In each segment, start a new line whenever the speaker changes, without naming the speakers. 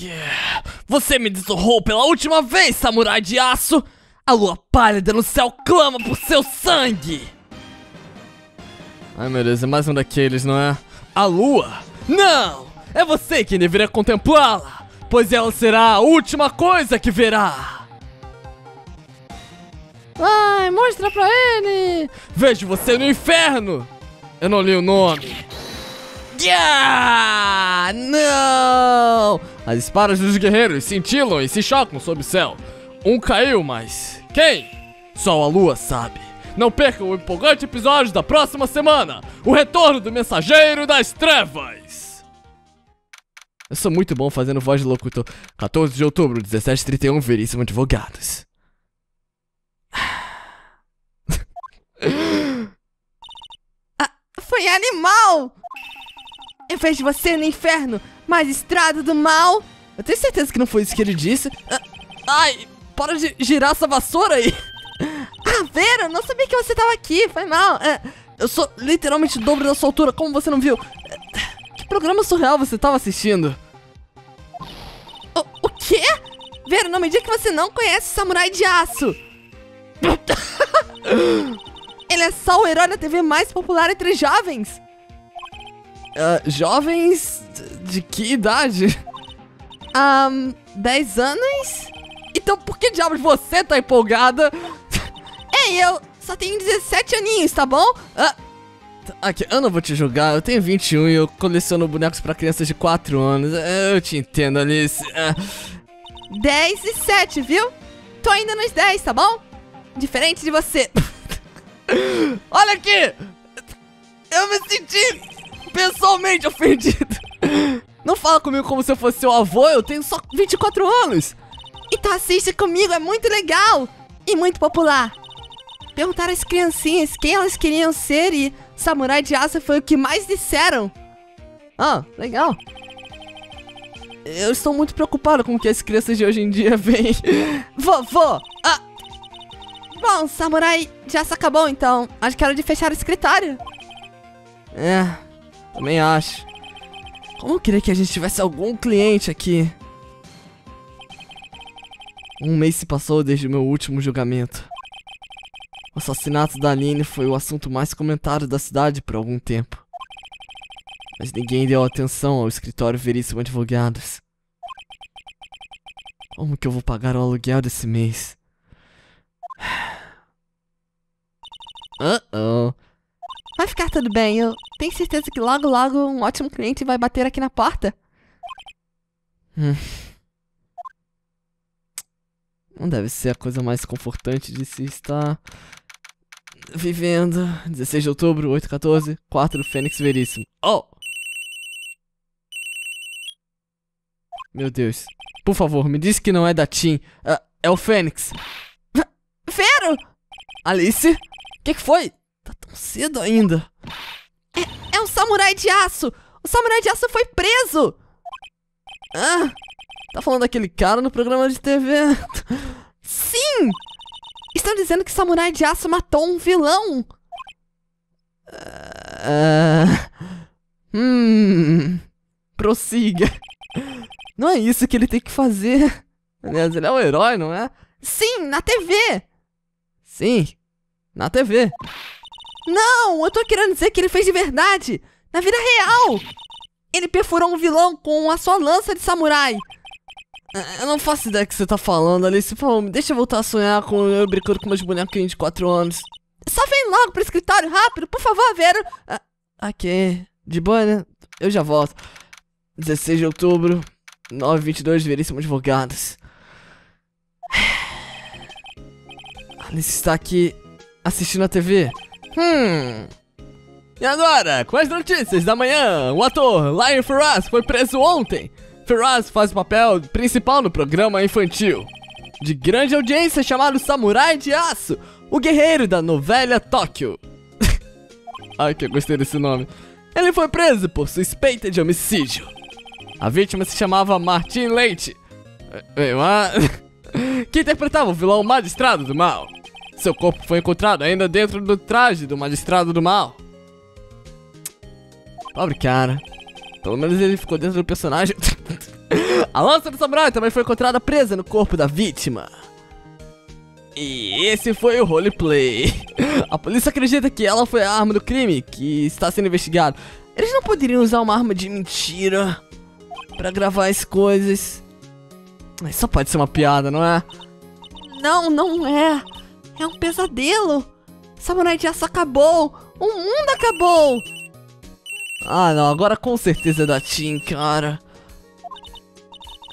Yeah. Você me desonrou pela última vez, samurai de aço! A lua pálida no céu clama por seu sangue! Ai meu Deus, é mais um daqueles, não é? A lua? Não! É você quem deveria contemplá-la! Pois ela será a última coisa que verá! Ai, mostra pra ele! Vejo você no inferno! Eu não li o nome. Yeah! Não! As espadas dos guerreiros cintilam e se chocam sob o céu. Um caiu, mas quem? Só a lua sabe. Não perca o empolgante episódio da próxima semana: O Retorno do Mensageiro das Trevas. Eu sou muito bom fazendo voz de locutor. 14 de outubro, 17h31, Veríssimo Advogados.
ah, foi animal! Eu vejo você no inferno, magistrado do mal.
Eu tenho certeza que não foi isso que ele disse. Ah, ai, para de girar essa vassoura aí.
Ah, Vera, não sabia que você tava aqui, foi mal. É,
eu sou literalmente o dobro da sua altura, como você não viu? É, que programa surreal você tava assistindo?
O, o quê? Vera, não me diga que você não conhece Samurai de Aço. Ele é só o herói da TV mais popular entre jovens.
Uh, jovens de que idade?
Um, 10 anos?
Então por que diabos você tá empolgada?
Ei, eu só tenho 17 aninhos, tá bom?
Ah, aqui, eu não vou te julgar, eu tenho 21 e eu coleciono bonecos pra crianças de 4 anos. Eu te entendo, Alice. Ah.
10 e 7, viu? Tô ainda nos 10, tá bom? Diferente de você.
Olha aqui! Eu me senti pessoalmente ofendido. Não fala comigo como se eu fosse seu avô, eu tenho só 24 anos.
Então assiste comigo, é muito legal e muito popular. Perguntaram às criancinhas quem elas queriam ser e Samurai de Aço foi o que mais disseram.
Ah, legal. Eu estou muito preocupado com o que as crianças de hoje em dia veem.
Vovô! Ah! Bom, Samurai de Aço acabou então. Acho que era de fechar o escritório.
É, também acho. Como eu queria que a gente tivesse algum cliente aqui. Um mês se passou desde o meu último julgamento. O assassinato da Aline foi o assunto mais comentado da cidade por algum tempo. Mas ninguém deu atenção ao escritório Veríssimo Advogados. Como que eu vou pagar o aluguel desse mês? Uh-oh.
Vai ficar tudo bem. Eu tenho certeza que logo, logo um ótimo cliente vai bater aqui na porta.
Hum. Não deve ser a coisa mais confortante de se estar vivendo. 16 de outubro, 814, 4 Fênix Veríssimo. Oh! Meu Deus. Por favor, me diz que não é da Tim. Uh, é o Fênix.
Vero!
Alice? O que, que foi? Cedo ainda.
É, é o samurai de aço! O samurai de aço foi preso!
Ah, tá falando daquele cara no programa de TV?
Sim! Estão dizendo que o samurai de aço matou um vilão!
Uh, hum. Prossiga. Não é isso que ele tem que fazer. Aliás, ele é o herói, não é?
Sim, na TV!
Sim, na TV.
Não, eu tô querendo dizer que ele fez de verdade. Na vida real. Ele perfurou um vilão com a sua lança de samurai.
Eu não faço ideia que você tá falando, Alice. Por favor, deixa voltar a sonhar com eu brincando com meus bonequinhos de 4 anos.
Só vem logo pro escritório, rápido, por favor, Vero.
Ah, ok. De boa, né? Eu já volto. 16 de outubro, 922, Veríssimo Advogados. Alice está aqui assistindo a TV. Hum. E agora, as notícias da manhã, o ator Lion Ferraz foi preso ontem. Ferraz faz o papel principal no programa infantil de grande audiência chamado Samurai de Aço, o guerreiro da novela Tóquio. Ai, que eu gostei desse nome. Ele foi preso por suspeita de homicídio. A vítima se chamava Martin Leite, que interpretava o vilão magistrado do mal. Seu corpo foi encontrado ainda dentro do traje do magistrado do mal. Pobre cara. Pelo menos ele ficou dentro do personagem. A lança do samurai também foi encontrada presa no corpo da vítima. E esse foi o roleplay. A polícia acredita que ela foi a arma do crime que está sendo investigado. Eles não poderiam usar uma arma de mentira para gravar as coisas. Mas só pode ser uma piada, não é?
Não, não é. É um pesadelo. Samurai de aço acabou. O mundo acabou.
Ah, não. Agora com certeza é da Tim, cara.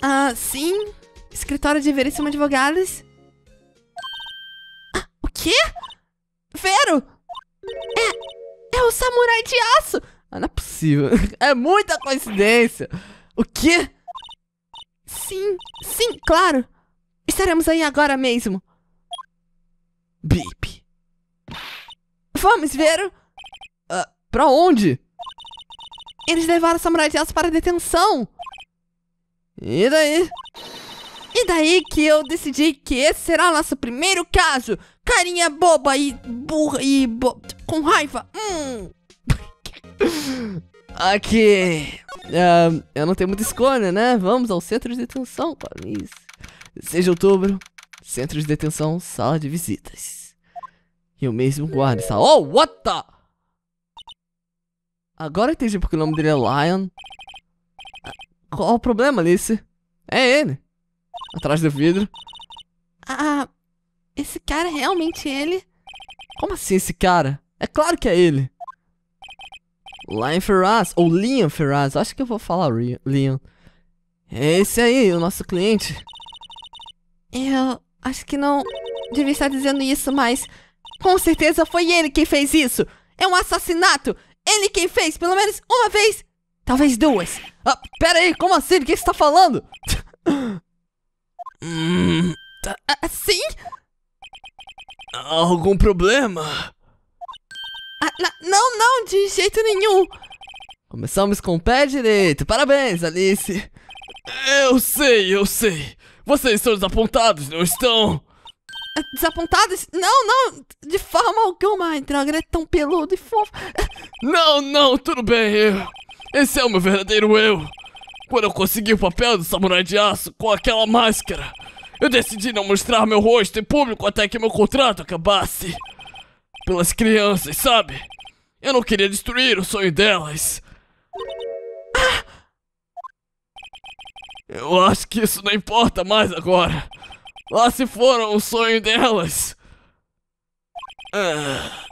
Ah, sim. Escritório de veríssimo advogados. Ah, o quê? Vero! É. É o samurai de aço!
Ah, não é possível. É muita coincidência. O quê?
Sim, sim, claro. Estaremos aí agora mesmo.
Bip.
Vamos, Vero.
Uh, pra onde?
Eles levaram o samurai de aço para detenção.
E daí?
E daí que eu decidi que esse será o nosso primeiro caso. Carinha boba e burra e bo... com raiva. Hum.
Uh, eu não tenho muita escolha, né? Vamos ao centro de detenção, Clarice. 6 de outubro, centro de detenção, sala de visitas. E o mesmo guarda está. Oh, what the? Agora eu entendi porque o nome dele é Lion. Qual o problema, Alice? É ele. Atrás do vidro.
Ah, esse cara é realmente ele?
Como assim esse cara? É claro que é ele. Lion Ferraz, ou Liam Ferraz, acho que eu vou falar Liam. É esse aí, o nosso cliente.
Eu acho que não devia estar dizendo isso, mas com certeza foi ele quem fez isso. É um assassinato. Ele quem fez, pelo menos uma vez, talvez duas.
Ah, pera aí, como assim? O que você tá falando? hum,
tá, assim?
Algum problema?
Ah, não, não, de jeito nenhum.
Começamos com o pé direito. Parabéns, Alice. Eu sei, eu sei. Vocês estão desapontados, não estão?
Desapontados? Não, não, de forma alguma. Droga é tão peludo e fofo.
Não, não, tudo bem. Eu... Esse é o meu verdadeiro eu. Quando eu consegui o papel do samurai de aço com aquela máscara, eu decidi não mostrar meu rosto em público até que meu contrato acabasse. Pelas crianças, sabe? Eu não queria destruir o sonho delas. Eu acho que isso não importa mais agora. Lá se foram o sonho delas. Ah,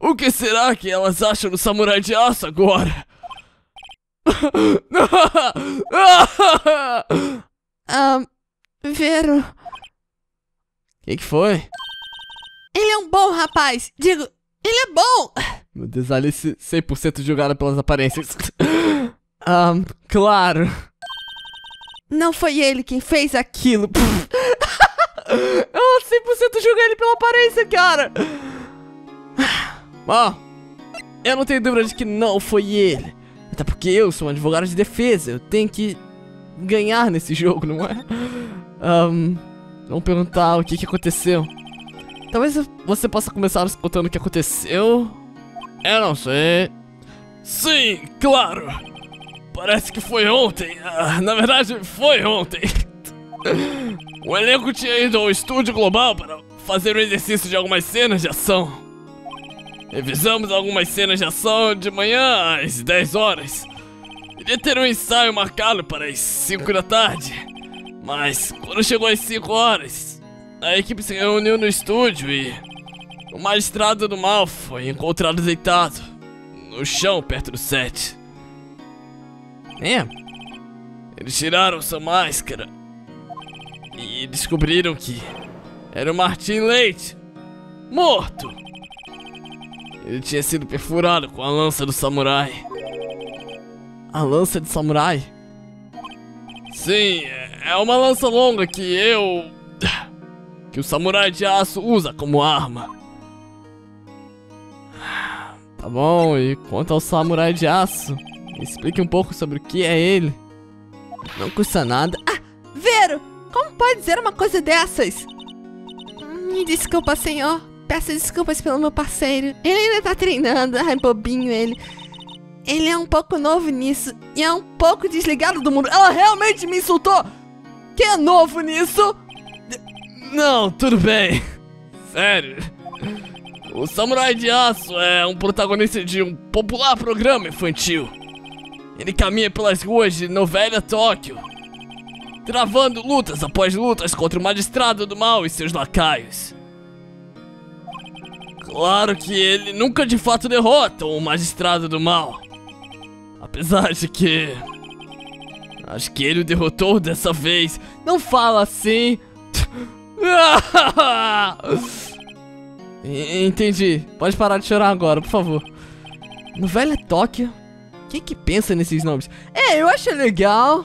o que será que elas acham do samurai de aço agora?
um, Vero. O
que, que foi?
Ele é um bom rapaz. Digo, ele é bom.
Meu Deus, Alice 100% julgada pelas aparências. um, claro.
Não foi ele quem fez aquilo.
Eu 100% julguei ele pela aparência, cara. Ó, eu não tenho dúvida de que não foi ele. Até porque eu sou um advogado de defesa. Eu tenho que ganhar nesse jogo, não é? Um, vamos perguntar o que, que aconteceu. Talvez você possa começar nos contando o que aconteceu. Eu não sei. Sim, claro. Parece que foi ontem. Ah, na verdade, foi ontem. o elenco tinha ido ao estúdio global para fazer um exercício de algumas cenas de ação. Revisamos algumas cenas de ação de manhã às 10 horas. Iria ter um ensaio marcado para as 5 da tarde. Mas quando chegou às 5 horas, a equipe se reuniu no estúdio e o magistrado do mal foi encontrado deitado no chão perto do set. É. Eles tiraram sua máscara e descobriram que era o Martin Leite, morto. Ele tinha sido perfurado com a lança do samurai. A lança de samurai? Sim, é uma lança longa que eu. que o samurai de aço usa como arma. Tá bom, e quanto ao samurai de aço? Explique um pouco sobre o que é ele. Não custa nada.
Ah, Vero! Como pode dizer uma coisa dessas? Me desculpa, senhor. Peço desculpas pelo meu parceiro. Ele ainda tá treinando. Ai, bobinho ele. Ele é um pouco novo nisso e é um pouco desligado do mundo. Ela realmente me insultou! Quem é novo nisso?
Não, tudo bem. Sério. O Samurai de Aço é um protagonista de um popular programa infantil. Ele caminha pelas ruas de Novelha Tóquio, travando lutas após lutas contra o magistrado do mal e seus lacaios. Claro que ele nunca de fato derrota o magistrado do mal. Apesar de que. Acho que ele o derrotou dessa vez. Não fala assim. Entendi. Pode parar de chorar agora, por favor. No Velha Tóquio? Quem que pensa nesses nomes? É, eu acho legal.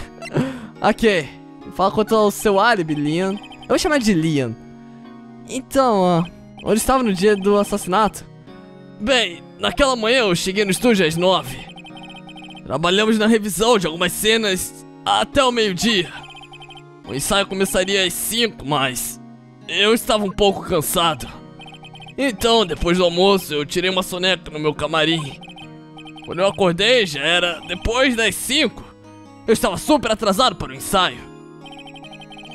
ok. Fala quanto ao seu álibi, Liam. Eu vou chamar de Liam. Então, ó. Onde estava no dia do assassinato? Bem, naquela manhã eu cheguei no estúdio às nove. Trabalhamos na revisão de algumas cenas até o meio-dia. O ensaio começaria às cinco, mas eu estava um pouco cansado. Então, depois do almoço, eu tirei uma soneca no meu camarim. Quando eu acordei, já era depois das 5. Eu estava super atrasado para o ensaio.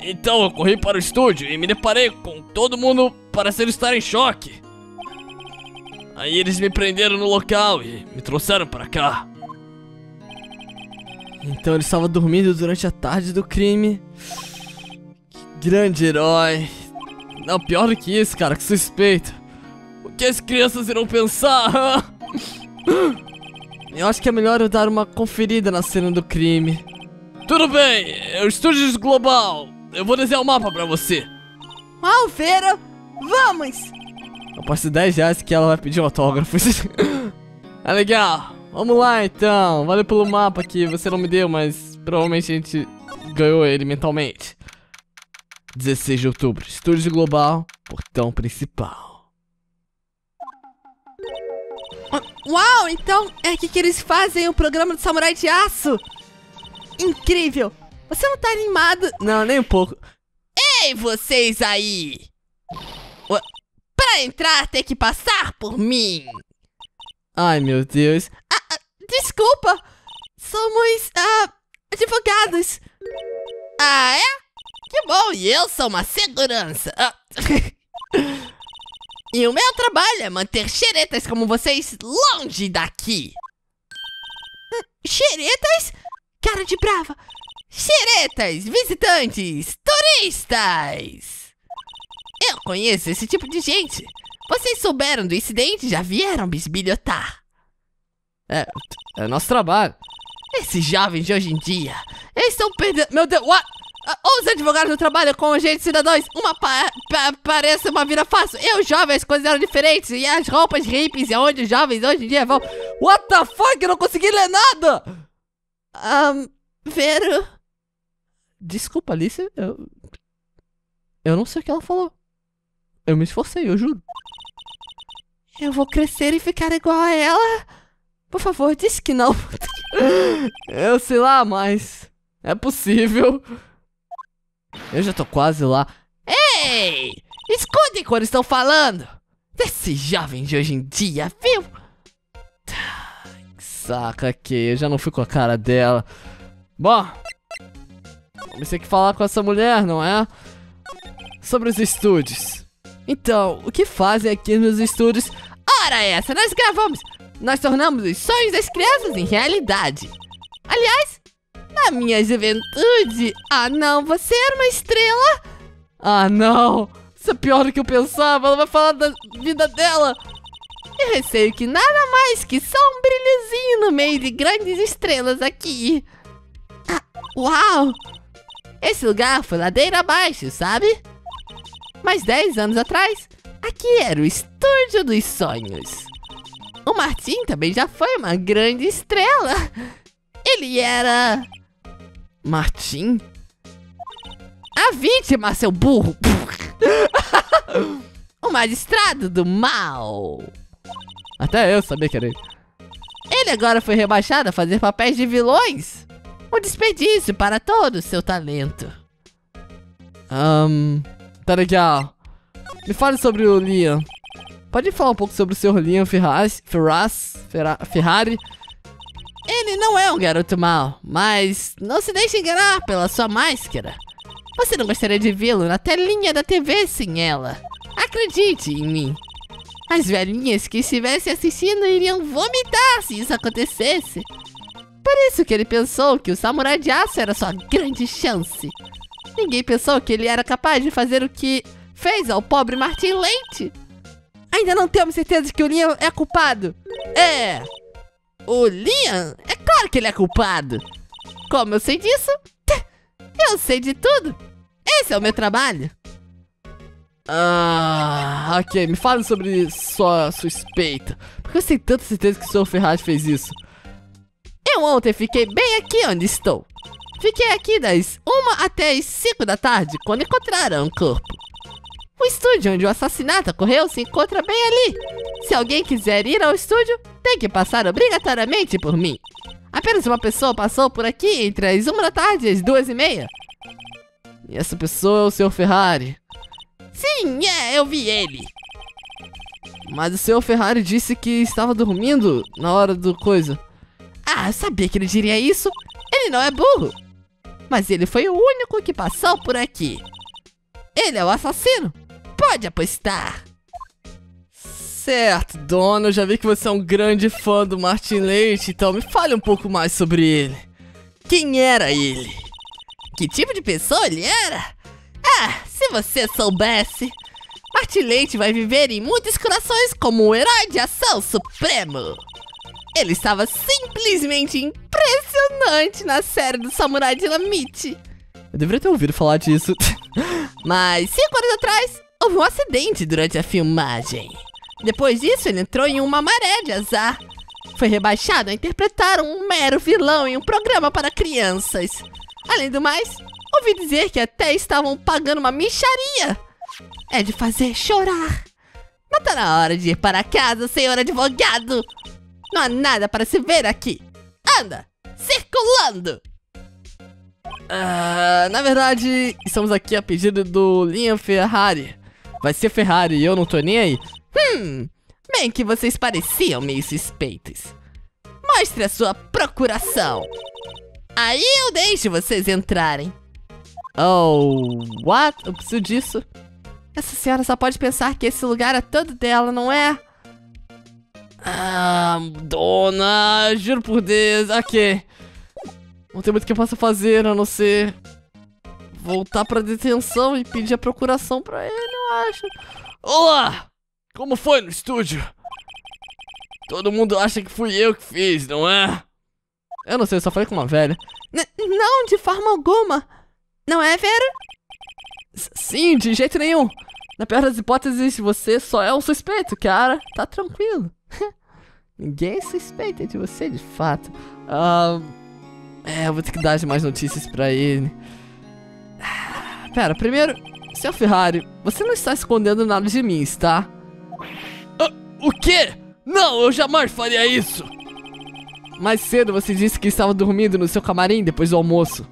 Então eu corri para o estúdio e me deparei com todo mundo parecendo estar em choque. Aí eles me prenderam no local e me trouxeram para cá. Então ele estava dormindo durante a tarde do crime. Que grande herói. Não, pior do que isso, cara, que suspeito. O que as crianças irão pensar? Eu acho que é melhor eu dar uma conferida na cena do crime. Tudo bem, é o Estúdios Global. Eu vou desenhar o um mapa pra você.
Alveira, vamos!
Eu posso 10 reais que ela vai pedir um autógrafo. é legal. Vamos lá então. Valeu pelo mapa que você não me deu, mas provavelmente a gente ganhou ele mentalmente. 16 de outubro, Estúdios Global, portão principal.
Uau, então é aqui que eles fazem o programa do Samurai de Aço. Incrível. Você não tá animado?
Não, nem um pouco.
Ei, vocês aí! Ué, pra entrar tem que passar por mim.
Ai, meu Deus.
Ah, ah, desculpa. Somos, ah, advogados. Ah, é? Que bom, e eu sou uma segurança. Ah. E o meu trabalho é manter xeretas como vocês longe daqui. Xeretas? Cara de brava. Xeretas, visitantes, turistas. Eu conheço esse tipo de gente. Vocês souberam do incidente e já vieram bisbilhotar.
É, é nosso trabalho.
Esses jovens de hoje em dia, eles estão perdendo... Meu Deus, what? Os advogados trabalham com agentes cidadãos. Uma pa pa parece uma vida fácil. Eu, jovens, as coisas eram diferentes. E as roupas hippies e onde os jovens hoje em dia vão. What the fuck? Eu não consegui ler nada! Um, Vero.
Desculpa, Alice. Eu. Eu não sei o que ela falou. Eu me esforcei, eu juro.
Eu vou crescer e ficar igual a ela? Por favor, diz que não.
eu sei lá, mas. É possível. Eu já tô quase lá.
Ei! Escutem quando estão falando! Desse jovem de hoje em dia, viu?
Saca que eu já não fui com a cara dela. Bom, vamos ter que falar com essa mulher, não é? Sobre os estúdios. Então, o que fazem aqui nos estúdios?
Ora essa, nós gravamos! Nós tornamos os sonhos das crianças em realidade. Aliás, na minha juventude. Ah, não, você era uma estrela?
Ah, não. Isso é pior do que eu pensava. Ela vai falar da vida dela.
Eu receio que nada mais que só um brilhozinho no meio de grandes estrelas aqui. Ah, uau! Esse lugar foi ladeira abaixo, sabe? Mas 10 anos atrás, aqui era o Estúdio dos Sonhos. O Martin também já foi uma grande estrela. Ele era
Martim?
A vítima, seu burro! o magistrado do mal!
Até eu sabia que era ele.
Ele agora foi rebaixado a fazer papéis de vilões! Um desperdício para todo o seu talento.
Um, tá legal. Me fale sobre o Liam. Pode falar um pouco sobre o seu Liam Ferraz, Ferraz, Ferrari?
Ele não é um garoto mau, mas não se deixe enganar pela sua máscara. Você não gostaria de vê-lo na telinha da TV sem ela. Acredite em mim. As velhinhas que estivessem assistindo iriam vomitar se isso acontecesse. Por isso que ele pensou que o samurai de aço era sua grande chance. Ninguém pensou que ele era capaz de fazer o que fez ao pobre Martin Leite. Ainda não temos certeza de que o Liam é culpado. É. O Liam? É claro que ele é culpado. Como eu sei disso? Eu sei de tudo. Esse é o meu trabalho.
Ah, ok. Me fale sobre sua suspeita. Porque eu tenho tanta certeza que o Sr. Ferraz fez isso.
Eu ontem fiquei bem aqui onde estou. Fiquei aqui das 1 até as 5 da tarde, quando encontraram o corpo. O estúdio onde o assassinato ocorreu se encontra bem ali. Se alguém quiser ir ao estúdio, tem que passar obrigatoriamente por mim. Apenas uma pessoa passou por aqui entre as 1 da tarde e as 2 e meia.
E essa pessoa é o Sr. Ferrari.
Sim, é, eu vi ele.
Mas o Sr. Ferrari disse que estava dormindo na hora do coisa.
Ah, sabia que ele diria isso. Ele não é burro. Mas ele foi o único que passou por aqui. Ele é o assassino. Pode apostar.
Certo, dona, eu já vi que você é um grande fã do Martin Leite, então me fale um pouco mais sobre ele. Quem era ele?
Que tipo de pessoa ele era? Ah, se você soubesse. Martin Leite vai viver em muitos corações como o herói de ação supremo. Ele estava simplesmente impressionante na série do Samurai Dinamite.
Eu deveria ter ouvido falar disso.
Mas cinco anos atrás, houve um acidente durante a filmagem. Depois disso, ele entrou em uma maré de azar. Foi rebaixado a interpretar um mero vilão em um programa para crianças. Além do mais, ouvi dizer que até estavam pagando uma micharia. É de fazer chorar. Não tá na hora de ir para casa, senhor advogado. Não há nada para se ver aqui. Anda, circulando.
Uh, na verdade, estamos aqui a pedido do Liam Ferrari. Vai ser Ferrari e eu não tô nem aí.
Hum, bem que vocês pareciam meio suspeitos. Mostre a sua procuração. Aí eu deixo vocês entrarem.
Oh, what? Eu preciso disso.
Essa senhora só pode pensar que esse lugar é todo dela, não é?
Ah, dona, juro por Deus. Ok. Não tem muito que eu possa fazer a não ser voltar pra detenção e pedir a procuração pra ele, eu acho. Olá! Como foi no estúdio? Todo mundo acha que fui eu que fiz, não é? Eu não sei, eu só falei com uma velha.
N não, de forma alguma. Não é, Vera?
S sim, de jeito nenhum. Na pior das hipóteses, você só é um suspeito, cara. Tá tranquilo. Ninguém suspeita de você, de fato. Uh, é, eu vou ter que dar mais notícias pra ele. Pera, primeiro, seu Ferrari, você não está escondendo nada de mim, está? Uh, o quê? Não, eu jamais faria isso! Mais cedo você disse que estava dormindo no seu camarim depois do almoço.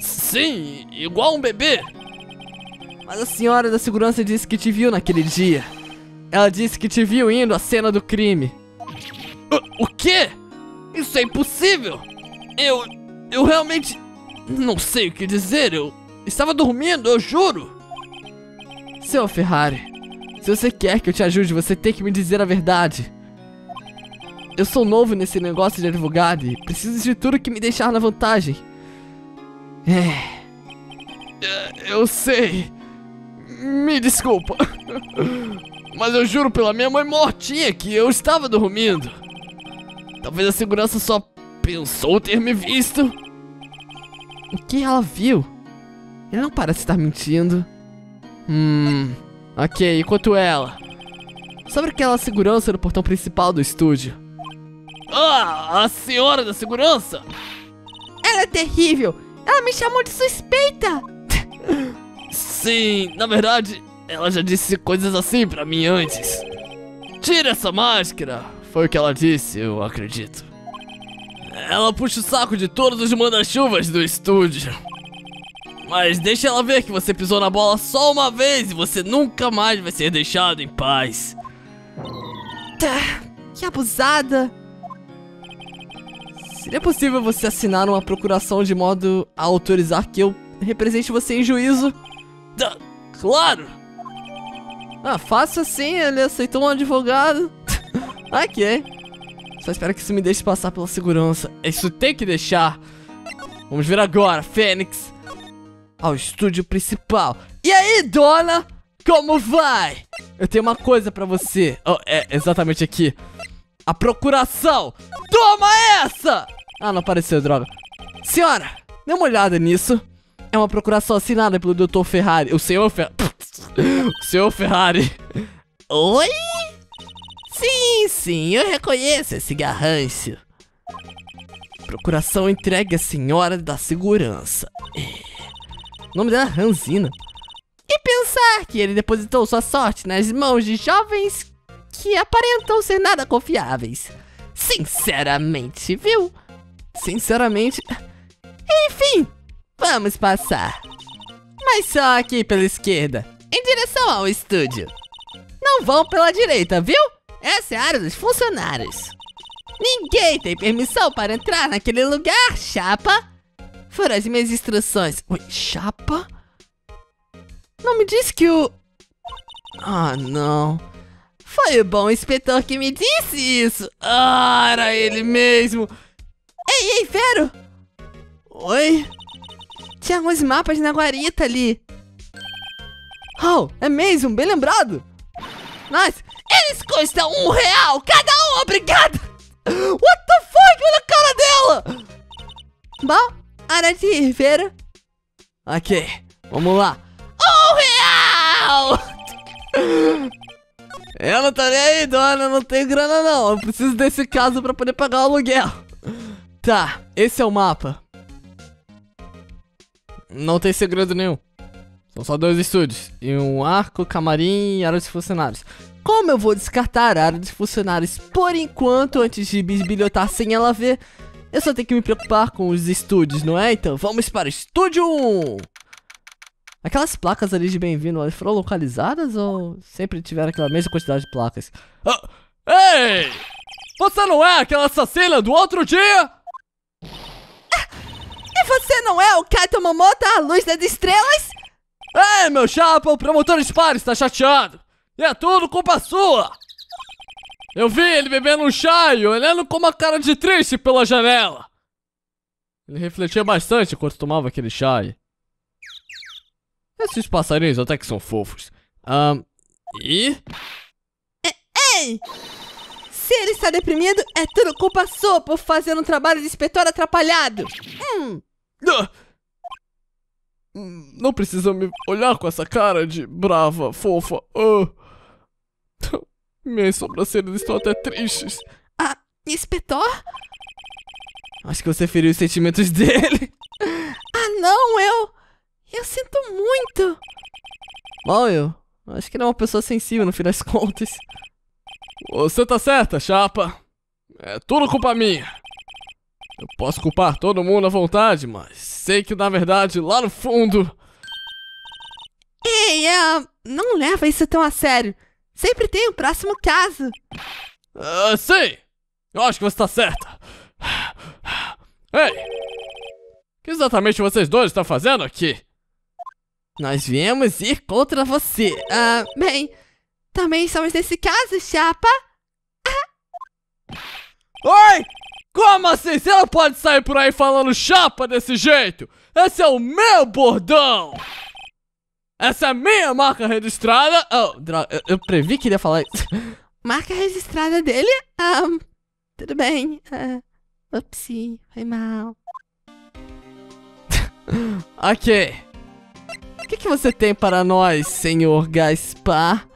Sim, igual um bebê. Mas a senhora da segurança disse que te viu naquele dia. Ela disse que te viu indo à cena do crime. O, o quê? Isso é impossível! Eu. Eu realmente. Não sei o que dizer, eu. Estava dormindo, eu juro! Seu Ferrari, se você quer que eu te ajude, você tem que me dizer a verdade. Eu sou novo nesse negócio de advogado e preciso de tudo que me deixar na vantagem. É. Eu sei. Me desculpa. Mas eu juro pela minha mãe mortinha que eu estava dormindo. Talvez a segurança só pensou ter me visto. O que ela viu? Ele não parece estar mentindo. Hum. Ok, e quanto ela? Sobre aquela segurança no portão principal do estúdio. Ah, a senhora da segurança!
Ela é terrível! Ela me chamou de suspeita!
Sim, na verdade, ela já disse coisas assim pra mim antes. Tira essa máscara! Foi o que ela disse, eu acredito. Ela puxa o saco de todos os manda-chuvas do estúdio. Mas deixa ela ver que você pisou na bola só uma vez e você nunca mais vai ser deixado em paz.
Tá, que abusada.
Seria possível você assinar uma procuração de modo a autorizar que eu represente você em juízo? Da, claro! Ah, fácil assim, ele aceitou um advogado. ok. Só espero que isso me deixe passar pela segurança. Isso tem que deixar. Vamos ver agora, Fênix. Ao estúdio principal. E aí, dona? Como vai? Eu tenho uma coisa pra você. Oh, é exatamente aqui. A procuração. Toma essa! Ah, não apareceu, droga. Senhora, dê uma olhada nisso. É uma procuração assinada pelo Dr. Ferrari. O senhor Ferrari. o senhor Ferrari.
Oi? Sim, sim, eu reconheço esse garrancho.
Procuração entregue à senhora da segurança. O nome dela é Ranzina.
E pensar que ele depositou sua sorte nas mãos de jovens que aparentam ser nada confiáveis. Sinceramente, viu?
Sinceramente.
Enfim, vamos passar. Mas só aqui pela esquerda, em direção ao estúdio. Não vão pela direita, viu? Essa é a área dos funcionários. Ninguém tem permissão para entrar naquele lugar, chapa. Foram as minhas instruções.
Oi, chapa? Não me disse que o... Ah, não.
Foi o bom inspetor que me disse isso.
Ah, era ele mesmo.
Ei, ei, Vero.
Oi?
Tinha alguns mapas na guarita ali.
Oh, é mesmo, bem lembrado.
Nice. Eles custam um real cada um, obrigado! What the fuck? Olha a cara dela! Bom, ir, Vera.
Ok, vamos lá.
Um real!
Eu não tô nem aí, dona, não tenho grana não. Eu preciso desse caso pra poder pagar o aluguel. Tá, esse é o mapa. Não tem segredo nenhum. São só dois estúdios. E um arco, camarim e área de funcionários. Como eu vou descartar a área de funcionários por enquanto, antes de bisbilhotar sem ela ver, eu só tenho que me preocupar com os estúdios, não é? Então vamos para o estúdio 1! Aquelas placas ali de bem-vindo, elas foram localizadas ou sempre tiveram aquela mesma quantidade de placas? Ah, ei! Você não é aquela assassina do outro dia?
E você não é o Kaito Momoto, a luz das estrelas?
Ei, meu chapa, o promotor pares está chateado. E é tudo culpa sua! Eu vi ele bebendo um chá e olhando com uma cara de triste pela janela. Ele refletia bastante enquanto tomava aquele chá. Esses passarinhos até que são fofos. Um, e?
Ei! Se ele está deprimido, é tudo culpa sua por fazer um trabalho de inspetor atrapalhado. Hum.
Não precisa me olhar com essa cara de brava, fofa. Uh. Minhas sobrancelhas estão até tristes.
Ah, inspetor?
Acho que você feriu os sentimentos dele.
Ah, não, eu. Eu sinto muito.
Bom, eu acho que ele é uma pessoa sensível no fim das contas. Você tá certa, chapa. É tudo culpa minha. Eu posso culpar todo mundo à vontade, mas sei que na verdade lá no fundo.
Ei, uh, não leva isso tão a sério. Sempre tem o próximo caso.
Uh, sim! Eu acho que você está certa. Ei! O que exatamente vocês dois estão fazendo aqui?
Nós viemos ir contra você. Ah, uh, bem, também estamos nesse caso, chapa.
Oi! Como assim? Você não pode sair por aí falando chapa desse jeito? Esse é o meu bordão! Essa é a minha marca registrada. Oh, droga, eu, eu previ que ele ia falar isso.
Marca registrada dele? Um, tudo bem. Uh, upsi, foi mal.
ok. O que, que você tem para nós, senhor Gaspar?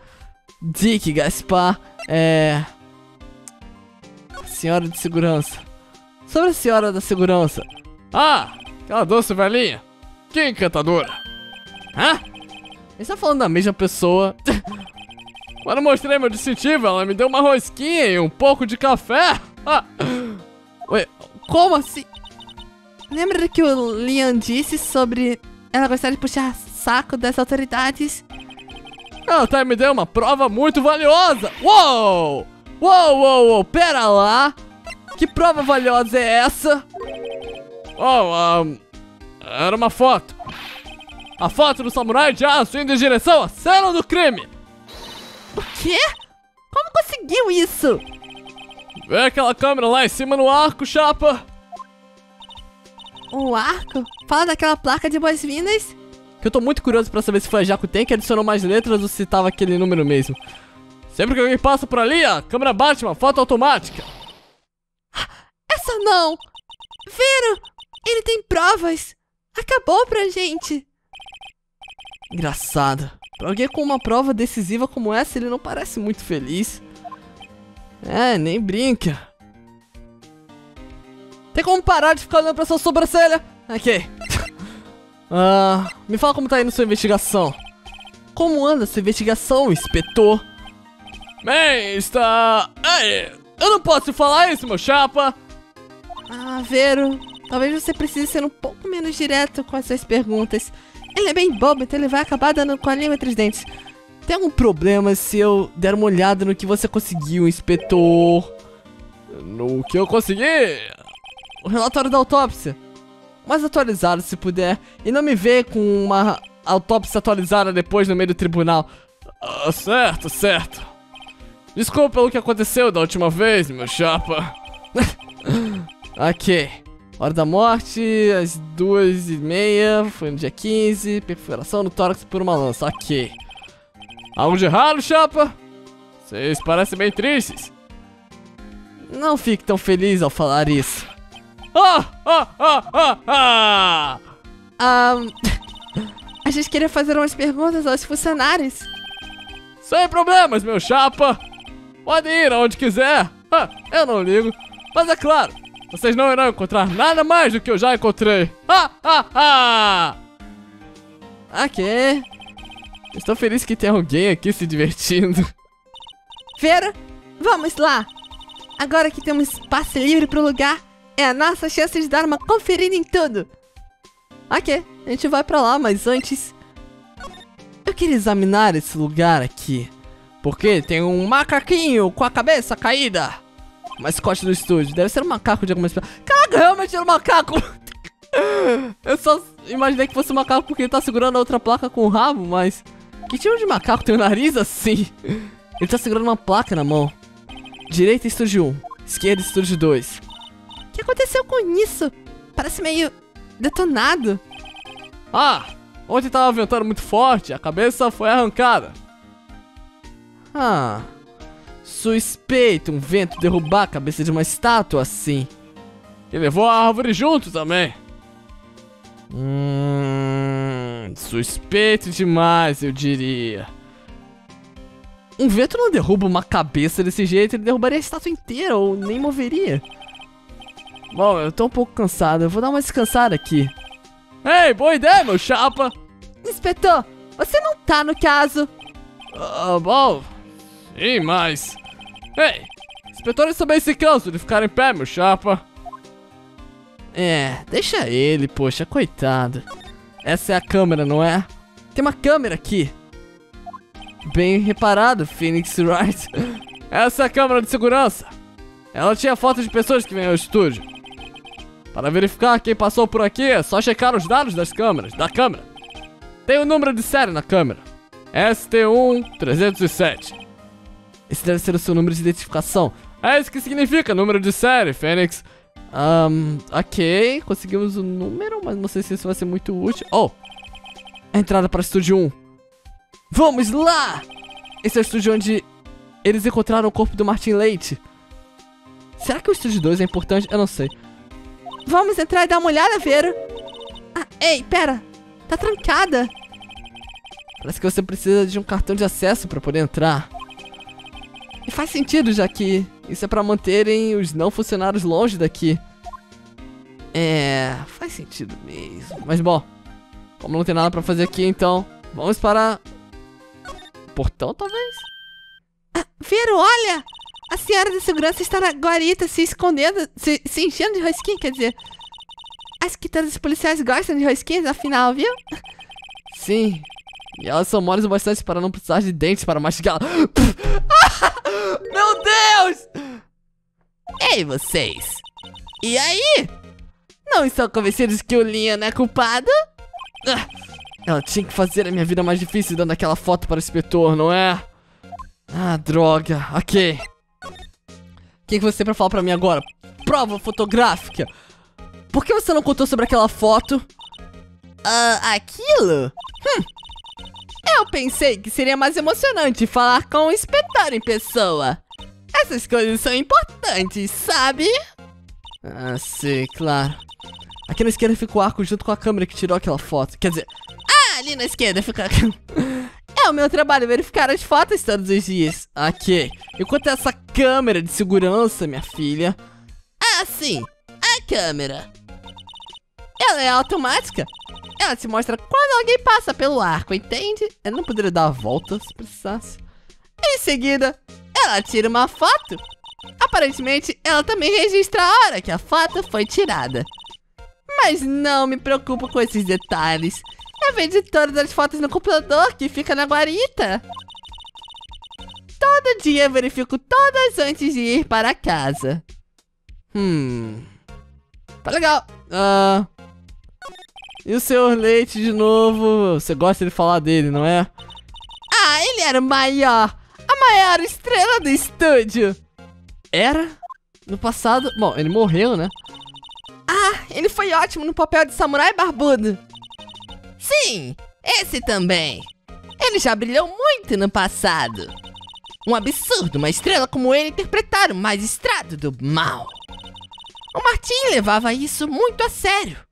Dick Gaspar, é. Senhora de segurança. Sobre a senhora da segurança. Ah, aquela doce velhinha. Que encantadora. Hã? Ele está falando da mesma pessoa. Quando mostrei meu distintivo, ela me deu uma rosquinha e um pouco de café. Ah. Ué, como assim?
Lembra do que o Leon disse sobre ela gostar de puxar saco das autoridades?
Ela até me deu uma prova muito valiosa. Uou! Uou, uou, uou, pera lá. Que prova valiosa é essa? Oh, um, era uma foto. A foto do samurai de aço indo em direção à cena do crime.
O quê? Como conseguiu isso?
Vê aquela câmera lá em cima no arco, chapa.
O arco? Fala daquela placa de boas-vindas?
Que eu tô muito curioso pra saber se foi a Jaco Tem que adicionou mais letras ou se tava aquele número mesmo. Sempre que alguém passa por ali, a câmera bate uma foto automática.
Essa não! Vero! Ele tem provas! Acabou pra gente!
Engraçado. Pra alguém com uma prova decisiva como essa, ele não parece muito feliz. É, nem brinca. Tem como parar de ficar olhando pra sua sobrancelha? Ok. Ah, me fala como tá indo sua investigação. Como anda sua investigação, inspetor? Bem, está... Ei, eu não posso falar isso, meu chapa.
Ah, Vero, talvez você precise ser um pouco menos direto com essas perguntas. Ele é bem bobo, então ele vai acabar dando com a língua entre os dentes.
Tem algum problema se eu der uma olhada no que você conseguiu, inspetor? No que eu consegui? O relatório da autópsia. Mais atualizado, se puder. E não me vê com uma autópsia atualizada depois no meio do tribunal. Ah, certo, certo. Desculpa pelo que aconteceu da última vez, meu chapa. ok. Hora da morte, às duas e meia, foi no dia 15, perfuração no tórax por uma lança, ok. Algo de errado, chapa? Vocês parecem bem tristes. Não fique tão feliz ao falar isso. Ah, ah, ah, ah, ah!
Ah, a gente queria fazer umas perguntas aos funcionários.
Sem problemas, meu chapa. Pode ir aonde quiser. Ah, eu não ligo. Mas é claro, vocês não irão encontrar nada mais do que eu já encontrei. Ah, ah, ah! Ok. Estou feliz que tem alguém aqui se divertindo.
Vera, vamos lá! Agora que temos passe livre pro lugar, é a nossa chance de dar uma conferida em tudo.
Ok, a gente vai pra lá, mas antes... Eu queria examinar esse lugar aqui. Porque tem um macaquinho com a cabeça caída. Mascote do estúdio. Deve ser um macaco de alguma espécie. Caraca, realmente era um macaco! Eu só imaginei que fosse um macaco porque ele tá segurando a outra placa com o rabo, mas... Que tipo de macaco tem o nariz assim? Ele tá segurando uma placa na mão. Direita, estúdio 1. Esquerda, estúdio 2.
O que aconteceu com isso? Parece meio detonado.
Ah, ontem tava ventando muito forte, a cabeça foi arrancada. Ah, suspeito um vento derrubar a cabeça de uma estátua assim. E levou a árvore junto também. Hum, suspeito demais, eu diria. Um vento não derruba uma cabeça desse jeito, ele derrubaria a estátua inteira ou nem moveria. Bom, eu tô um pouco cansado, eu vou dar uma descansada aqui. Ei, boa ideia, meu chapa!
Inspetor, você não tá no caso.
Ah, bom, sim, mas... Ei, inspetores também se cansam de ficar em pé, meu chapa. É, deixa ele, poxa, coitado. Essa é a câmera, não é? Tem uma câmera aqui. Bem reparado, Phoenix Wright. Essa é a câmera de segurança. Ela tinha fotos de pessoas que vêm ao estúdio. Para verificar quem passou por aqui, é só checar os dados das câmeras, da câmera. Tem o número de série na câmera. ST1-307. Esse deve ser o seu número de identificação. É isso que significa número de série, Fênix. Um, ok, conseguimos o número, mas não sei se isso vai ser muito útil. Oh, a entrada para o estúdio 1. Vamos lá! Esse é o estúdio onde eles encontraram o corpo do Martin Leite. Será que o estúdio 2 é importante? Eu não sei.
Vamos entrar e dar uma olhada, Vera. Ah, ei, pera. Tá trancada.
Parece que você precisa de um cartão de acesso para poder entrar. Faz sentido, já que isso é para manterem os não funcionários longe daqui. É, faz sentido mesmo. Mas bom, como não tem nada para fazer aqui, então vamos para o portão, talvez?
Ah, Vero, olha! A senhora de segurança está na guarita se escondendo, se, se enchendo de rosquinha, quer dizer. Acho que todos os policiais gostam de rosquinhas, afinal, viu?
Sim. E elas são moles o bastante para não precisar de dentes para mastigar. Meu Deus!
Ei, vocês! E aí? Não estão convencidos que o Liam é culpado?
Ah, ela tinha que fazer a minha vida mais difícil dando aquela foto para o inspetor, não é? Ah, droga. Ok. O que, que você tem pra falar pra mim agora? Prova fotográfica. Por que você não contou sobre aquela foto?
Ah, aquilo? Hum. Eu pensei que seria mais emocionante falar com o inspetor em pessoa. Essas coisas são importantes, sabe?
Ah, sei, claro. Aqui na esquerda fica o arco junto com a câmera que tirou aquela foto. Quer dizer,
Ah, ali na esquerda fica. É o meu trabalho verificar as fotos todos os dias.
ok. Enquanto essa câmera de segurança, minha filha.
Ah, sim, a câmera. Ela é automática. Ela se mostra quando alguém passa pelo arco, entende?
Ela não poderia dar a volta se precisasse.
Em seguida, ela tira uma foto. Aparentemente, ela também registra a hora que a foto foi tirada. Mas não me preocupo com esses detalhes. Eu vejo todas as fotos no computador que fica na guarita. Todo dia verifico todas antes de ir para casa.
Hum. Tá legal. Ah. E o senhor Leite de novo? Você gosta de falar dele, não é?
Ah, ele era o maior. A maior estrela do estúdio.
Era? No passado. Bom, ele morreu, né?
Ah, ele foi ótimo no papel de samurai barbudo. Sim, esse também. Ele já brilhou muito no passado. Um absurdo uma estrela como ele interpretar o magistrado do mal. O Martin levava isso muito a sério.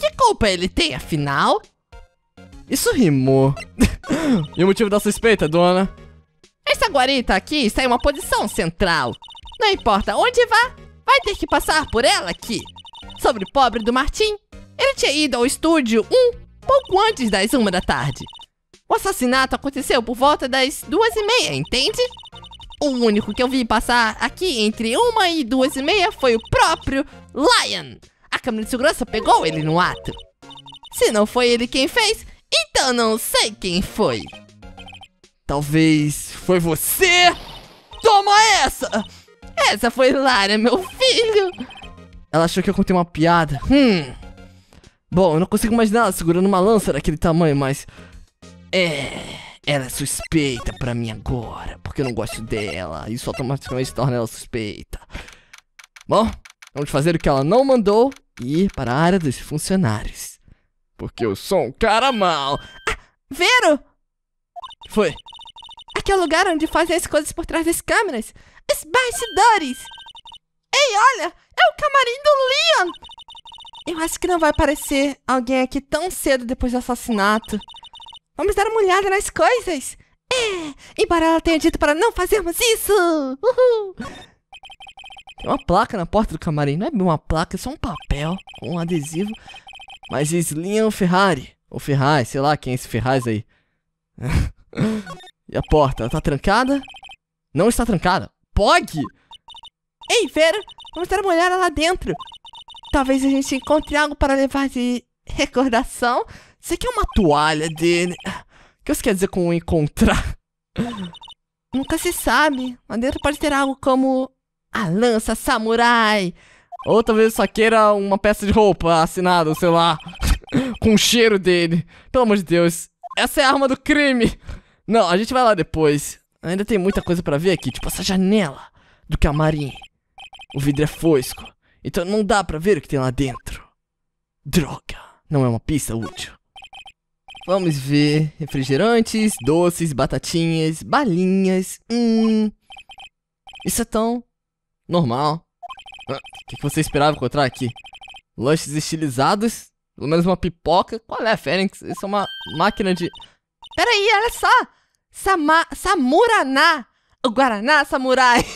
Que culpa ele tem, afinal?
Isso rimou. e o motivo da suspeita, dona?
Essa guarita aqui está em uma posição central. Não importa onde vá, vai ter que passar por ela aqui. Sobre o pobre do Martim, ele tinha ido ao estúdio um pouco antes das uma da tarde. O assassinato aconteceu por volta das duas e meia, entende? O único que eu vi passar aqui entre uma e duas e meia foi o próprio Lion. A câmera de segurança pegou ele no ato. Se não foi ele quem fez, então não sei quem foi.
Talvez foi você? Toma essa!
Essa foi Lara, meu filho.
Ela achou que eu contei uma piada. Hum. Bom, eu não consigo imaginar ela segurando uma lança daquele tamanho, mas. É. Ela é suspeita pra mim agora, porque eu não gosto dela. Isso automaticamente torna ela suspeita. Bom, vamos fazer o que ela não mandou e ir para a área dos funcionários. Porque eu sou um cara mau.
Ah, Vero!
Foi.
Aqui é o lugar onde fazem as coisas por trás das câmeras. Os bastidores. Ei, olha! É o camarim do Leon! Eu acho que não vai aparecer alguém aqui tão cedo depois do assassinato. Vamos dar uma olhada nas coisas. É, embora ela tenha dito para não fazermos isso. Uhul.
Tem uma placa na porta do camarim. Não é uma placa, é só um papel com um adesivo. Mas Leon Ferrari. Ou Ferraz, sei lá quem é esse Ferraz aí. e a porta, ela tá trancada? Não está trancada. Pog!
Ei, Vera, vamos dar uma olhada lá dentro. Talvez a gente encontre algo para levar de recordação.
Você quer uma toalha dele? O que você quer dizer com encontrar?
Nunca se sabe. Lá dentro pode ter algo como a lança samurai.
Ou talvez só queira uma peça de roupa assinada, sei lá. com o cheiro dele. Pelo amor de Deus. Essa é a arma do crime. Não, a gente vai lá depois. Ainda tem muita coisa pra ver aqui, tipo essa janela do camarim. O vidro é fosco, então não dá pra ver o que tem lá dentro. Droga, não é uma pista útil. Vamos ver. Refrigerantes, doces, batatinhas, balinhas. Hum. Isso é tão normal. Ah, O que, que você esperava encontrar aqui? Lanches estilizados? Pelo menos uma pipoca? Qual é, Fênix? Isso é uma máquina de.
Peraí, olha só. Sama Samuraná. O Guaraná Samurai.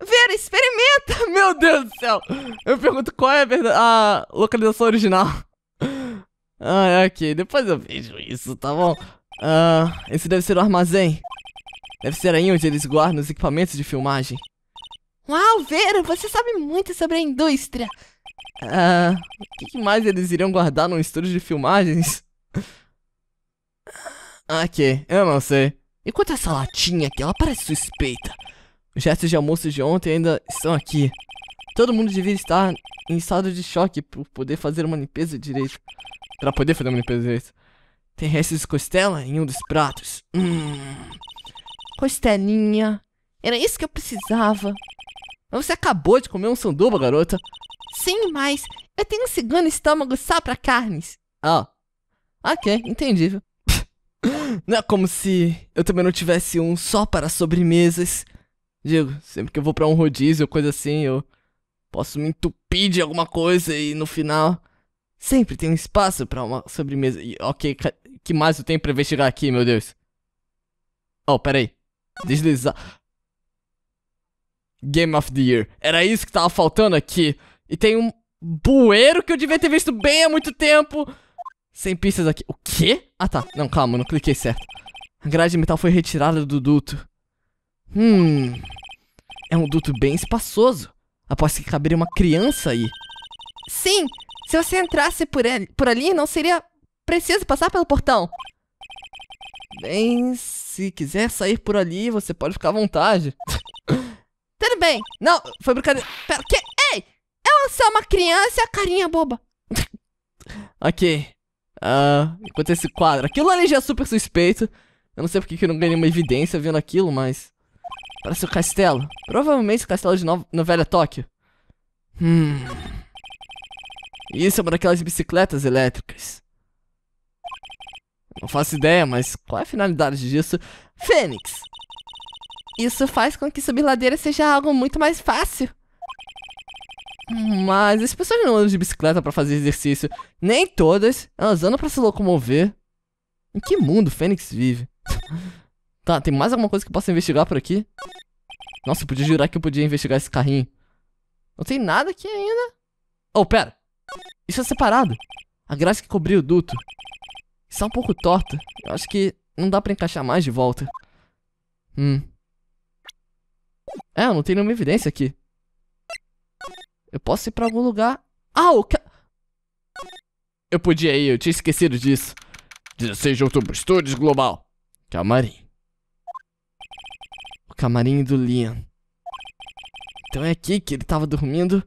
Vera, experimenta.
Meu Deus do céu! Eu pergunto qual é a, verda- a localização original. Ah, é aqui. Depois eu vejo isso, tá bom? Ah, esse deve ser o armazém. Deve ser aí onde eles guardam os equipamentos de filmagem.
Uau, Vera, você sabe muito sobre a indústria.
Ah, o que mais eles iriam guardar num estúdio de filmagens? Ah, Ok, eu não sei. E quanto a essa latinha aqui? Ela parece suspeita. Os restos de almoço de ontem ainda estão aqui. Todo mundo devia estar em estado de choque por poder fazer uma limpeza direito. Pra poder fazer uma limpeza direito. Tem restos de costela em um dos pratos. Hum.
Costelinha. Era isso que eu precisava.
Mas você acabou de comer um sanduba, garota.
Sim, mas eu tenho um segundo estômago só pra carnes.
Ah. Ok, entendível. não é como se eu também não tivesse um só para sobremesas. Digo, sempre que eu vou pra um rodízio ou coisa assim, eu posso me entupir de alguma coisa e no final sempre tem um espaço pra uma sobremesa. E, ok, que mais eu tenho pra investigar aqui, meu Deus? Oh, peraí. Deslizar. Game of the Year. Era isso que tava faltando aqui. E tem um bueiro que eu devia ter visto bem há muito tempo. Sem pistas aqui. O quê? Ah tá. Não, calma, não cliquei certo. A grade de metal foi retirada do duto. Hum. É um duto bem espaçoso. Aposto que caberia uma criança aí.
Sim, se você entrasse por por ali não seria preciso passar pelo portão.
Bem, se quiser sair por ali, você pode ficar à vontade.
Tudo bem.
Não, foi brincadeira.
Pera, que? Ei! Eu sou uma criança, carinha boba.
Ok. Ah, enquanto esse quadro. Aquilo ali já é super suspeito. Eu não sei porque que eu não ganhei uma evidência vendo aquilo, mas. Parece o castelo. Provavelmente o castelo de no Novela Tóquio. Hum. Isso é uma daquelas bicicletas elétricas. Não faço ideia, mas qual é a finalidade disso? Fênix!
Isso faz com que subir ladeira seja algo muito mais fácil.
Mas as pessoas não andam de bicicleta pra fazer exercício. Nem todas. Elas andam pra se locomover. Em que mundo Fênix vive? tá, tem mais alguma coisa que eu possa investigar por aqui? Nossa, eu podia jurar que eu podia investigar esse carrinho. Não tem nada aqui ainda. Oh, pera. Isso é separado. A grade que cobriu o duto. Está um pouco torta. Eu acho que não dá pra encaixar mais de volta. Hum. É, não tem nenhuma evidência aqui. Eu posso ir pra algum lugar. Ah, o ca... Eu podia ir, eu tinha esquecido disso. 16 de outubro, Estúdios Global. Camarim. O camarim do Liam. Então é aqui que ele tava dormindo?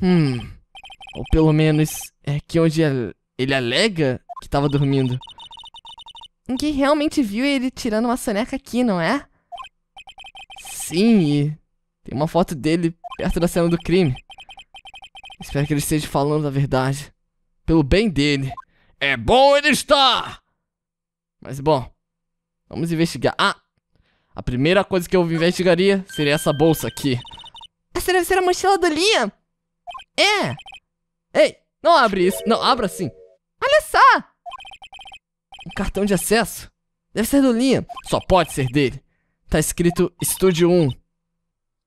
Hum. Ou pelo menos é aqui onde ele- ele alega que tava dormindo.
Ninguém realmente viu ele tirando uma soneca aqui, não é?
Sim, e tem uma foto dele perto da cena do crime. Espero que ele esteja falando a verdade. Pelo bem dele. É bom ele estar! Mas bom, vamos investigar. Ah! A primeira coisa que eu investigaria seria essa bolsa aqui.
Essa deve ser a mochila do Liam.
É! Ei, não abre isso. Não, abra sim.
Olha só!
Um cartão de acesso. Deve ser do Liam. Só pode ser dele. Tá escrito Estúdio 1.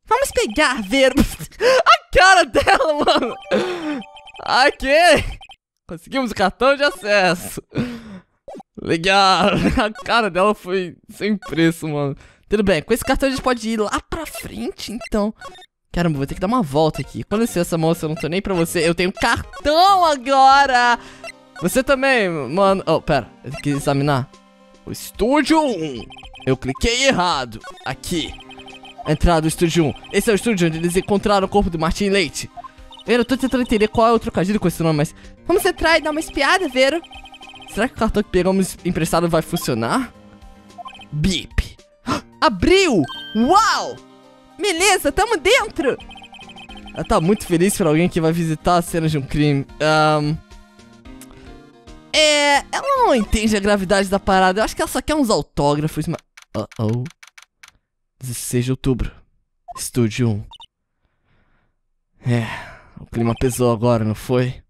Vamos pegar, ver.
A cara dela, mano! Ok! Conseguimos o cartão de acesso. Legal! A cara dela foi sem preço, mano. Tudo bem, com esse cartão a gente pode ir lá pra frente, então. Caramba, vou ter que dar uma volta aqui. Com licença, moça, eu não tô nem pra você. Eu tenho cartão agora! Você também, mano. Oh, pera, eu que examinar. O estúdio 1. Eu cliquei errado. Aqui. Entrada do estúdio 1. Esse é o estúdio onde eles encontraram o corpo do Martin Leite. Eu tô tentando entender qual é o trocadilho com esse nome, mas.
Vamos entrar e dar uma espiada, Vero.
Será que o cartão que pegamos emprestado vai funcionar? Bip. Abriu! Uau!
Beleza, tamo dentro.
Ela tá muito feliz por alguém que vai visitar a cena de um crime. Ahn. É. Ela não entende a gravidade da parada. Eu acho que ela só quer uns autógrafos, mas. Uh oh. 16 de outubro. Estúdio 1. É. O clima pesou agora, não foi?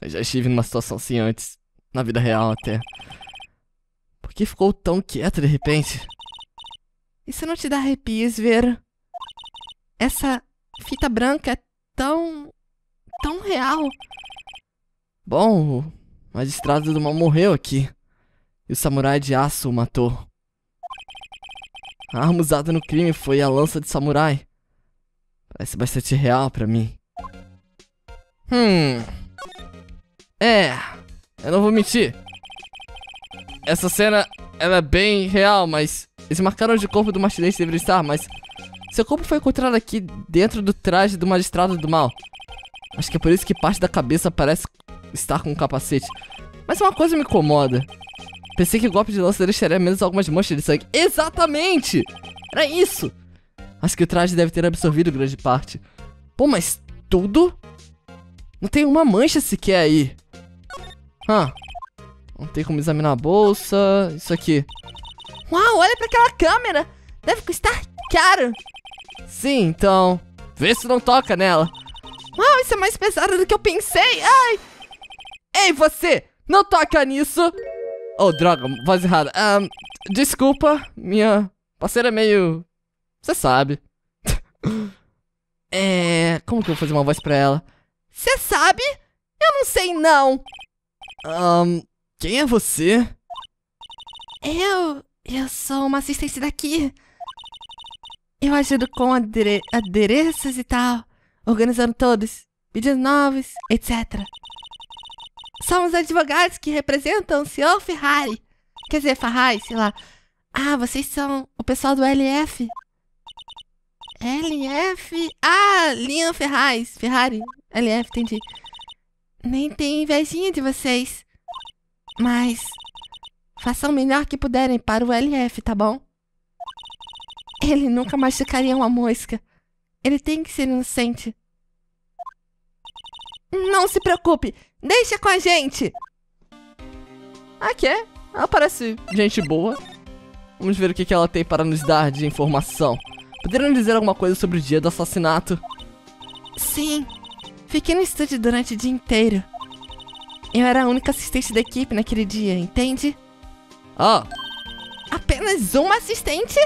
Eu já estive numa situação assim antes. Na vida real até. Por que ficou tão quieta de repente?
Isso não te dá arrepios, Vero? Essa fita branca é tão. tão real.
Bom, magistrado do mal morreu aqui. E o samurai de aço o matou. A arma usada no crime foi a lança de samurai. Parece bastante real pra mim. Hum. É. Eu não vou mentir. Essa cena, ela é bem real, mas Eles marcaram onde o corpo do martinete deveria estar, mas... Seu corpo foi encontrado aqui dentro do traje do magistrado do mal. Acho que é por isso que parte da cabeça parece estar com um capacete. Mas uma coisa me incomoda. Pensei que o golpe de lança deixaria menos algumas manchas de sangue. Exatamente! Era isso! Acho que o traje deve ter absorvido grande parte. Pô, mas tudo? Não tem uma mancha sequer aí. Ah, não tem como examinar a bolsa. Isso aqui.
Uau, olha pra aquela câmera! Deve custar caro!
Sim, então. Vê se não toca nela.
Uau, isso é mais pesado do que eu pensei! Ai!
Ei, você! Não toca nisso! Oh, droga, voz errada. Um, desculpa, minha parceira é meio. Você sabe. é. Como que eu vou fazer uma voz pra ela?
Você sabe? Eu não sei, não!
Um, quem é você?
Eu. Eu sou uma assistente daqui. Eu ajudo com adere adereços e tal, organizando todos, vídeos novos, etc. Somos advogados que representam o senhor Ferrari. Quer dizer, Ferrari, sei lá. Ah, vocês são o pessoal do LF. LF? Ah, Liam Ferraz. Ferrari. LF, entendi. Nem tem invejinha de vocês. Mas façam o melhor que puderem para o LF, tá bom? Ele nunca machucaria uma mosca. Ele tem que ser inocente. Não se preocupe, deixa com a gente.
Ah, que é? Ela parece gente boa. Vamos ver o que, que ela tem para nos dar de informação. Poderiam dizer alguma coisa sobre o dia do assassinato?
Sim, fiquei no estúdio durante o dia inteiro. Eu era a única assistente da equipe naquele dia, entende?
Ah,
Apenas uma assistente?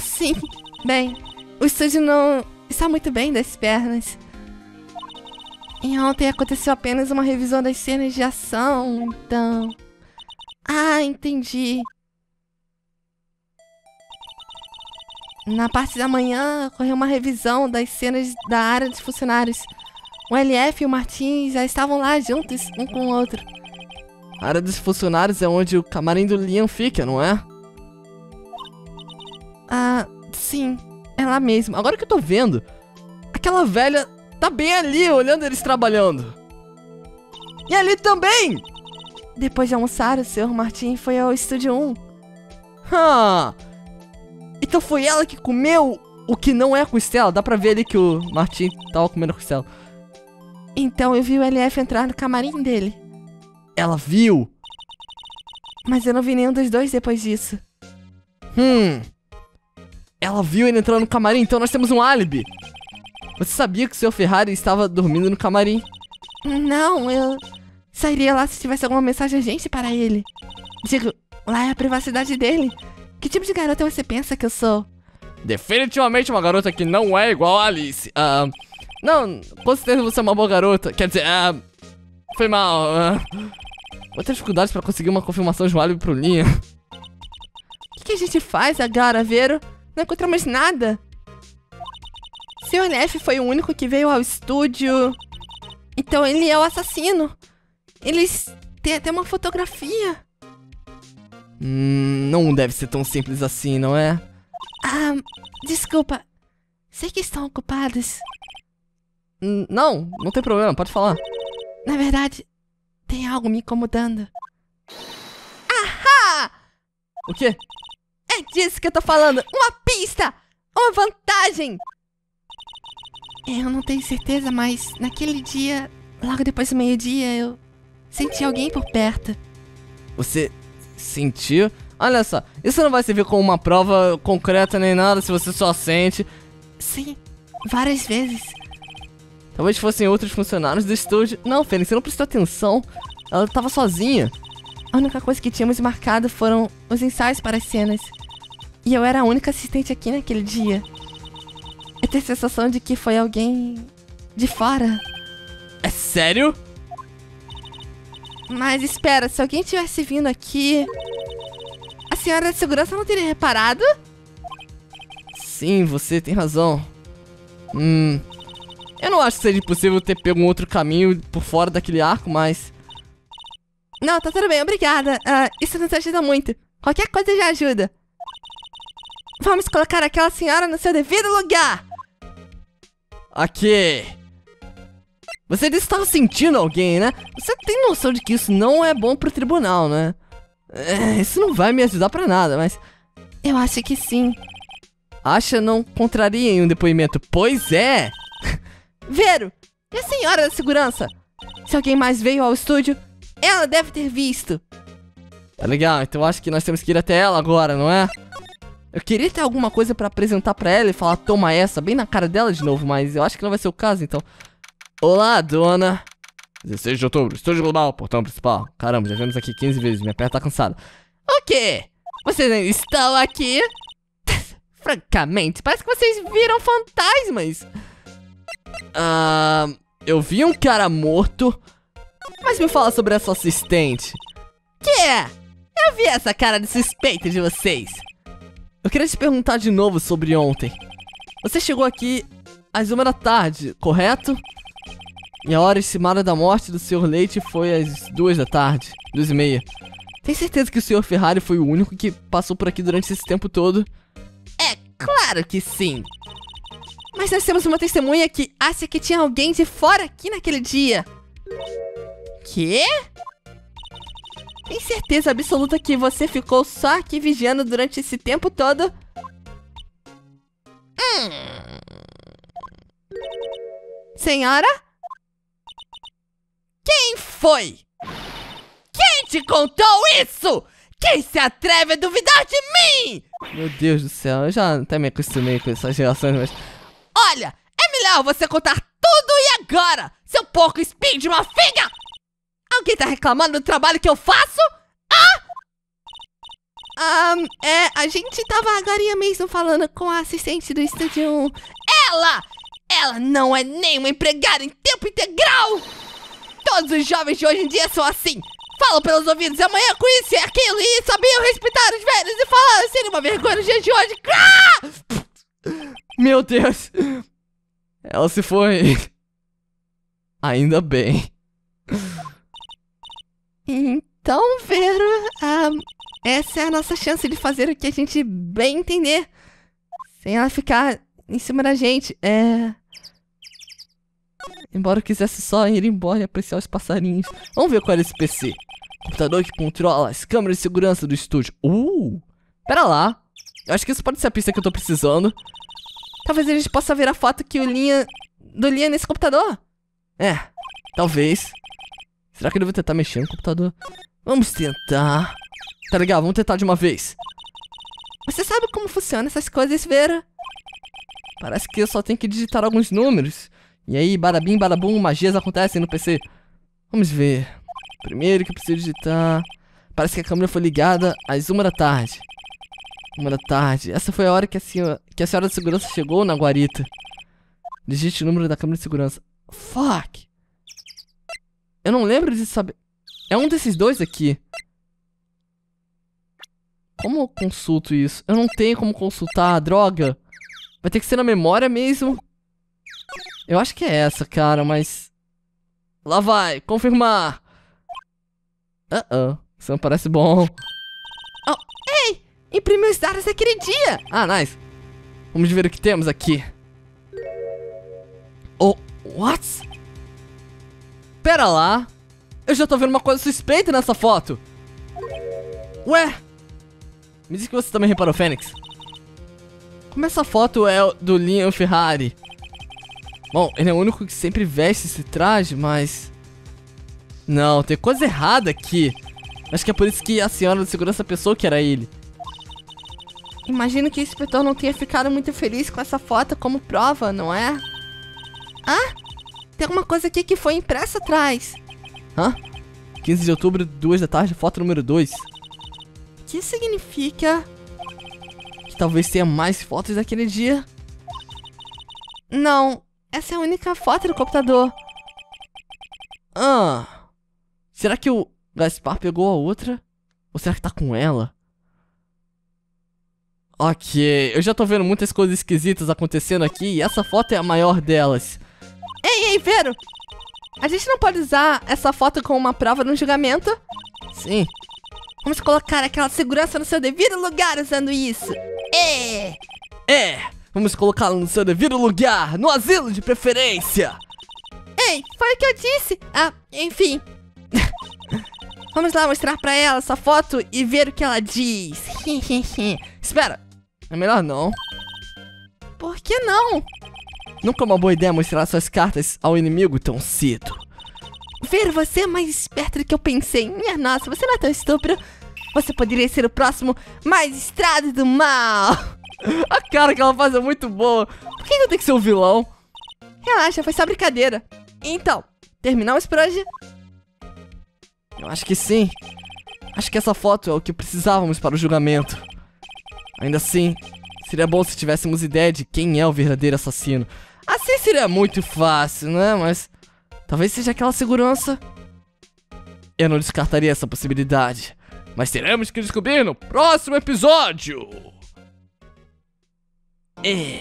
Sim, bem, o estúdio não está muito bem das pernas. E ontem aconteceu apenas uma revisão das cenas de ação, então. Ah, entendi. Na parte da manhã ocorreu uma revisão das cenas da área dos funcionários. O LF e o Martins já estavam lá juntos, um com o outro.
a área dos funcionários é onde o camarim do Liam fica, não é?
Ah, sim, é lá mesmo.
Agora que eu tô vendo, aquela velha tá bem ali olhando eles trabalhando. E ali também!
Depois de almoçar, o Sr. Martin foi ao estúdio 1.
Ah, então foi ela que comeu o que não é costela. Dá pra ver ali que o Martin tava comendo costela.
Então eu vi o LF entrar no camarim dele.
Ela viu?
Mas eu não vi nenhum dos dois depois disso.
Hum. Ela viu ele entrando no camarim, então nós temos um álibi. Você sabia que o seu Ferrari estava dormindo no camarim?
Não, eu sairia lá se tivesse alguma mensagem urgente para ele. Digo, lá é a privacidade dele. Que tipo de garota você pensa que eu sou?
Definitivamente uma garota que não é igual a Alice. Ah, não, com certeza você é uma boa garota. Quer dizer, ah, foi mal. Ah, vou ter dificuldades pra conseguir uma confirmação de um álibi pro Linha.
O que, que a gente faz agora, Vero? Não encontramos nada. Seu LF foi o único que veio ao estúdio. Então ele é o assassino. Eles têm até uma fotografia.
Hum, não deve ser tão simples assim, não é?
Ah, desculpa. Sei que estão ocupados.
Hum, não, não tem problema, pode falar.
Na verdade, tem algo me incomodando. Ahá!
O quê?
É disso que eu tô falando. Uma pista! Uma vantagem! Eu não tenho certeza, mas naquele dia, logo depois do meio-dia, eu senti alguém por perto.
Você sentiu? Olha só, isso não vai servir como uma prova concreta nem nada se você só sente.
Sim, várias vezes.
Talvez fossem outros funcionários do estúdio. Não, Fênix, você não prestou atenção. Ela tava sozinha.
A única coisa que tínhamos marcado foram os ensaios para as cenas. E eu era a única assistente aqui naquele dia. Eu tenho a sensação de que foi alguém de fora.
É sério?
Mas espera, se alguém tivesse vindo aqui. A senhora de segurança não teria reparado?
Sim, você tem razão. Hum. Eu não acho que seja impossível ter pego um outro caminho por fora daquele arco, mas.
Não, tá tudo bem, obrigada. Ah, isso nos ajuda muito. Qualquer coisa já ajuda. Vamos colocar aquela senhora no seu devido lugar.
Ok. Você estava sentindo alguém, né? Você tem noção de que isso não é bom pro tribunal, né? É, isso não vai me ajudar pra nada, mas...
Eu acho que sim.
Acha não contraria em um depoimento? Pois é!
Vero, e a senhora da segurança? Se alguém mais veio ao estúdio, ela deve ter visto.
Tá legal, então acho que nós temos que ir até ela agora, não é? Eu queria ter alguma coisa pra apresentar pra ela e falar toma essa, bem na cara dela de novo, mas eu acho que não vai ser o caso, então... Olá, dona! 16 de outubro, estúdio global, portão principal. Caramba, já vimos aqui 15 vezes, minha perna tá cansada.
O quê? Vocês estão aqui? Francamente, parece que vocês viram fantasmas.
Ah, eu vi um cara morto, mas me fala sobre essa assistente.
Que é? Eu vi essa cara de suspeita de vocês.
Eu queria te perguntar de novo sobre ontem. Você chegou aqui às uma da tarde, correto? E a hora estimada da morte do Sr. Leite foi às duas da tarde, duas e meia. Tem certeza que o Sr. Ferrari foi o único que passou por aqui durante esse tempo todo?
É claro que sim. Mas nós temos uma testemunha que acha que tinha alguém de fora aqui naquele dia. Quê? Tem certeza absoluta que você ficou só aqui vigiando durante esse tempo todo? Hum. Senhora? Quem foi? Quem te contou isso? Quem se atreve a duvidar de mim?
Meu Deus do céu, eu já até me acostumei com essas reações, mas...
Olha, é melhor você contar tudo e agora, seu porco espinho de uma figa! Alguém tá reclamando do trabalho que eu faço? Ah! Um, é, a gente tava agora mesmo falando com a assistente do estúdio. Ela! Ela não é nem uma empregada em tempo integral! Todos os jovens de hoje em dia são assim! Falam pelos ouvidos amanhã com isso e aquilo e sabiam respeitar os velhos e falar seria uma vergonha nos dias de hoje. Ah!
Meu Deus! Ela se foi. Ainda bem.
Então, Vero, um, essa é a nossa chance de fazer o que a gente bem entender. Sem ela ficar em cima da gente. É.
Embora eu quisesse só ir embora e apreciar os passarinhos. Vamos ver qual é esse PC. Computador que controla as câmeras de segurança do estúdio. Uh! Pera lá. Eu acho que isso pode ser a pista que eu tô precisando.
Talvez a gente possa ver a foto que o Linha... Do Linha nesse computador.
É, talvez. Será que eu devo tentar mexer no computador? Vamos tentar. Tá legal, vamos tentar de uma vez.
Você sabe como funcionam essas coisas, Vera?
Parece que eu só tenho que digitar alguns números. E aí, barabim, barabum, magias acontecem no PC. Vamos ver. Primeiro que eu preciso digitar. Parece que a câmera foi ligada às uma da tarde. Uma da tarde. Essa foi a hora que a senhora, que a senhora de segurança chegou na guarita. Digite o número da câmera de segurança. Fuck! Eu não lembro de saber. É um desses dois aqui. Como eu consulto isso? Eu não tenho como consultar, droga. Vai ter que ser na memória mesmo. Eu acho que é essa, cara, mas... Lá vai, confirmar. Uh -uh, isso não parece bom.
Oh, ei! Imprimiu os dados daquele dia!
Ah, nice. Vamos ver o que temos aqui. Oh, what? Pera lá. Eu já tô vendo uma coisa suspeita nessa foto. Ué? Me diz que você também reparou, Fênix. Como essa foto é do Leon Ferrari? Bom, ele é o único que sempre veste esse traje, mas... Não, tem coisa errada aqui. Acho que é por isso que a senhora de segurança pensou que era ele.
Imagino que o inspetor não tenha ficado muito feliz com essa foto como prova, não é? Ah, tem alguma coisa aqui que foi impressa atrás.
Hã? 15 de outubro, 2 da tarde, foto número 2.
Que significa?
Que talvez tenha mais fotos daquele dia.
Não, essa é a única foto do computador.
Ah. Será que o Gaspar pegou a outra? Ou será que tá com ela? Ok, eu já tô vendo muitas coisas esquisitas acontecendo aqui e essa foto é a maior delas.
Ei, ei, Vero! A gente não pode usar essa foto como uma prova no julgamento?
Sim.
Vamos colocar aquela segurança no seu devido lugar usando isso. É!
É, vamos colocá-lo no seu devido lugar, no asilo de preferência.
Ei, foi o que eu disse! Ah, enfim. Vamos lá mostrar pra ela essa foto e ver o que ela diz.
Espera, é melhor não.
Por que não?
Nunca é uma boa ideia mostrar suas cartas ao inimigo tão cedo.
Ver você é mais esperto do que eu pensei. Minha nossa, você não é tão estúpido. Você poderia ser o próximo magistrado do mal.
A cara que ela faz é muito boa. Por que eu tenho que ser o vilão?
Relaxa, foi só brincadeira. Então, terminamos por hoje?
Eu acho que sim. Acho que essa foto é o que precisávamos para o julgamento. Ainda assim, seria bom se tivéssemos ideia de quem é o verdadeiro assassino. Assim seria muito fácil, né? Mas talvez seja aquela segurança. Eu não descartaria essa possibilidade. Mas teremos que descobrir no próximo episódio. É.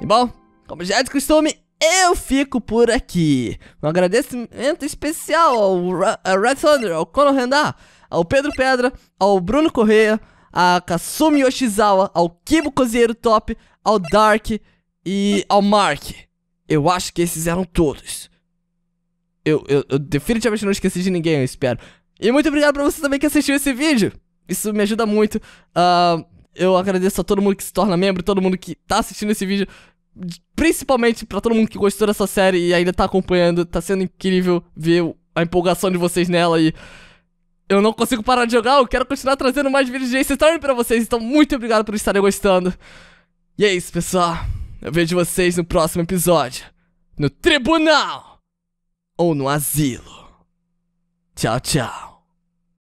E bom, como já é de costume, eu fico por aqui. Um agradecimento especial ao Red Thunder, ao Kono Renda, ao Pedro Pedra, ao Bruno Correia, a Kasumi Yoshizawa, ao Kibo Cozinheiro Top, ao Dark e ao Mark. Eu acho que esses eram todos. Eu, eu, eu definitivamente não esqueci de ninguém, eu espero. E muito obrigado pra você também que assistiu esse vídeo. Isso me ajuda muito. Uh, eu agradeço a todo mundo que se torna membro, todo mundo que tá assistindo esse vídeo. Principalmente pra todo mundo que gostou dessa série e ainda tá acompanhando. Tá sendo incrível ver a empolgação de vocês nela e. Eu não consigo parar de jogar, eu quero continuar trazendo mais vídeos de Ace Attorney pra vocês, então muito obrigado por estarem gostando. E é isso, pessoal. Eu vejo vocês no próximo episódio. No tribunal! Ou no asilo. Tchau, tchau.